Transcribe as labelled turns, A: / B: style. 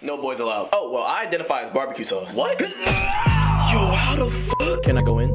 A: No boys allowed. Oh, well, I identify as barbecue sauce.
B: What?
A: Yo, how the fuck?
B: Can I go in?